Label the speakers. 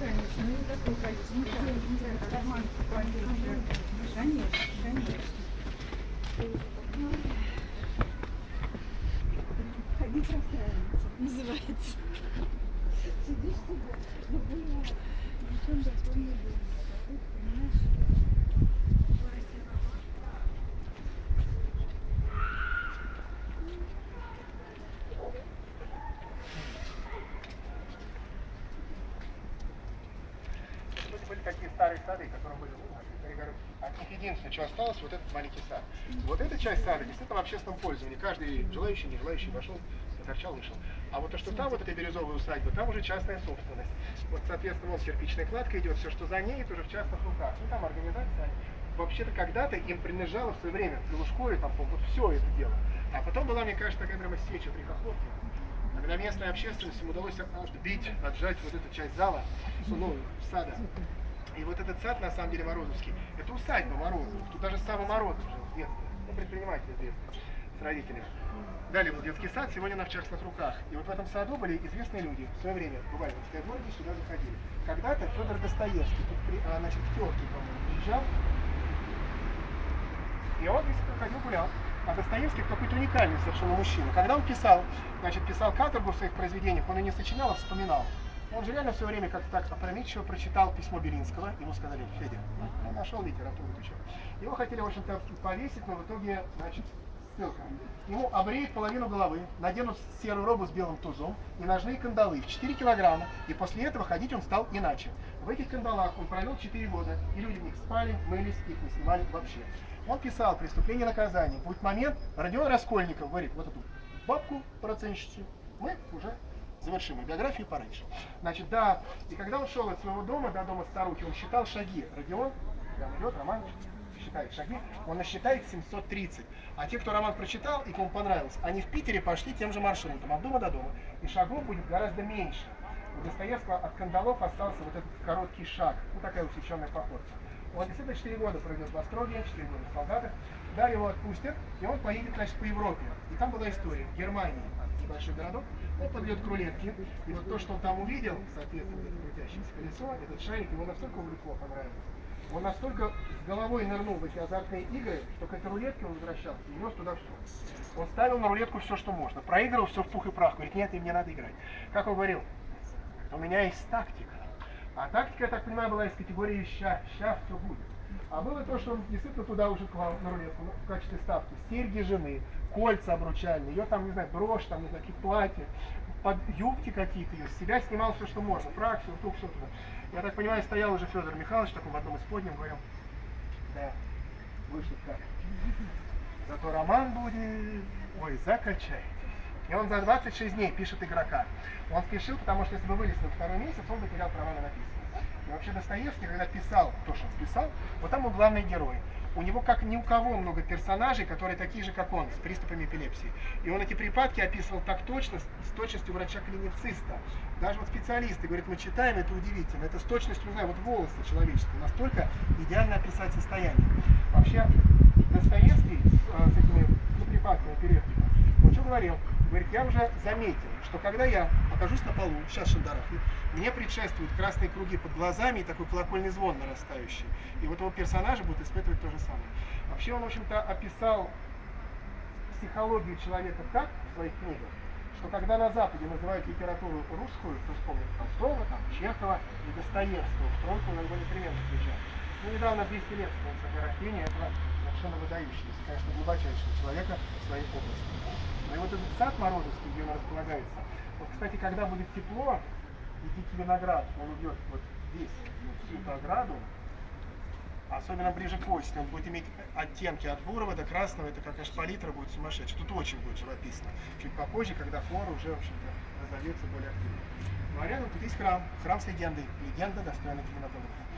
Speaker 1: Конечно, но не такое количество. Не знаю, не знаю, карман Конечно, конечно. Ходить расстраиваться, называется. Сидишь себе, ну, было, ничем таком не было. А тут, понимаешь,
Speaker 2: Были, были такие старые сады, которые были, говорю, от них единственное, что осталось, вот этот маленький сад. Вот эта часть сада действительно в общественном пользовании. Каждый желающий, не желающий вошел, заторчал, вышел. А вот то, что там, вот эта бирюзовая усадьба, там уже частная собственность. Вот, соответственно, вот кирпичная кладка идет, все, что за ней, это уже в частных руках. Ну, там организация, вообще-то когда-то им принадлежало в свое время, в Белушкове, там, вот все это дело. А потом была, мне кажется, такая прямо сеча при Хохловке, когда местной общественности им удалось бить, отжать вот эту часть зала, ну, сада. И вот этот сад, на самом деле, Морозовский, это усадьба Морозовых. Тут даже Сава Морозов жил детстве. Ну, предприниматель известный, с родителями. Далее был детский сад, сегодня на в частных руках. И вот в этом саду были известные люди в свое время, бывали в Петербурге, сюда заходили. Когда-то Федор Достоевский, тут, при, а, значит, в Терке, по-моему, приезжал, и он здесь ходил гулял. А Достоевский какой-то уникальный совершенно мужчина. Когда он писал, значит, писал каторгу в своих произведениях, он и не сочинял, а вспоминал. Он же реально в свое время как-то так опрометчиво прочитал письмо Белинского. Ему сказали, Федя, ну, нашел литературу, ты что? Его хотели, в общем-то, повесить, но в итоге, значит, ссылка. Ему обреют половину головы, наденут серую робу с белым тузом и ножные кандалы в 4 килограмма. И после этого ходить он стал иначе. В этих кандалах он провел 4 года, и люди в них спали, мылись, их не снимали вообще. Он писал «Преступление и наказание». Будет момент, Родион Раскольников говорит, вот эту бабку процентщицу мы уже завершим и биографию пораньше. Значит, да, и когда он шел от своего дома до дома старухи, он считал шаги. Родион, прям идет, Роман считает шаги, он насчитает 730. А те, кто роман прочитал и кому понравился, они в Питере пошли тем же маршрутом, от дома до дома. И шагов будет гораздо меньше. У Достоевского от кандалов остался вот этот короткий шаг, ну такая усеченная походка. Он действительно 4 года пройдет в Остроге, 4 года в солдатах. Да, его отпустят, и он поедет, значит, по Европе. И там была история. Германии, небольшой городок, он подойдет к рулетке. И вот то, что он там увидел, соответственно, это крутящееся колесо, этот шарик, ему настолько увлекло, понравилось. Он настолько с головой нырнул в эти азартные игры, что к этой рулетке он возвращался и нес туда все. Он ставил на рулетку все, что можно. Проигрывал все в пух и прах. Говорит, нет, им не надо играть. Как он говорил, у меня есть тактика. А тактика, я так понимаю, была из категории «ща, ща все будет». А было то, что он действительно туда уже клал на рулетку ну, в качестве ставки. Серьги жены, кольца обручальные, ее там, не знаю, брошь, там, не знаю, какие платья, под юбки какие-то ее, с себя снимал все, что можно, фрак, сюртук, все туда. Я так понимаю, стоял уже Федор Михайлович, таком в одном из подним, говорил, да, вышло как. Зато роман будет, ой, закачайте. И он за 26 дней пишет игрока. Он спешил, потому что если бы вылез на второй месяц, он бы терял права на написанное. Вообще Достоевский, когда писал то, что он писал, вот там он главный герой. У него, как ни у кого, много персонажей, которые такие же, как он, с приступами эпилепсии. И он эти припадки описывал так точно, с точностью врача-клинициста. Даже вот специалисты говорят, мы читаем, это удивительно. Это с точностью, знаю, вот волосы человеческие. Настолько идеально описать состояние. Вообще, Достоевский с, с этими ну, припадками эпилептика, он что говорил? Говорит, я уже заметил, что когда я окажусь на полу, сейчас шандарахнет, мне предшествуют красные круги под глазами и такой колокольный звон нарастающий. И вот его персонажи будут испытывать то же самое. Вообще он, в общем-то, описал психологию человека так в своих книгах, что когда на Западе называют литературу русскую, то вспомнят Толстого, там, Чехова и Достоевского, в тройку на него непременно. Ну, недавно 200 лет с рождения этого совершенно выдающегося, конечно, глубочайшего человека в своей области. Ну и вот этот сад Морозовский, где он располагается, вот, кстати, когда будет тепло, и дикий виноград, он идет вот здесь, вот всю эту ограду, особенно ближе к осени, он будет иметь оттенки от бурого до красного, это как аж палитра будет сумасшедшая. Тут очень будет живописно. Чуть попозже, когда флора уже, в общем-то, разовьется более активно. Ну а рядом тут есть храм, храм с легендой, легенда достойна кинематографа.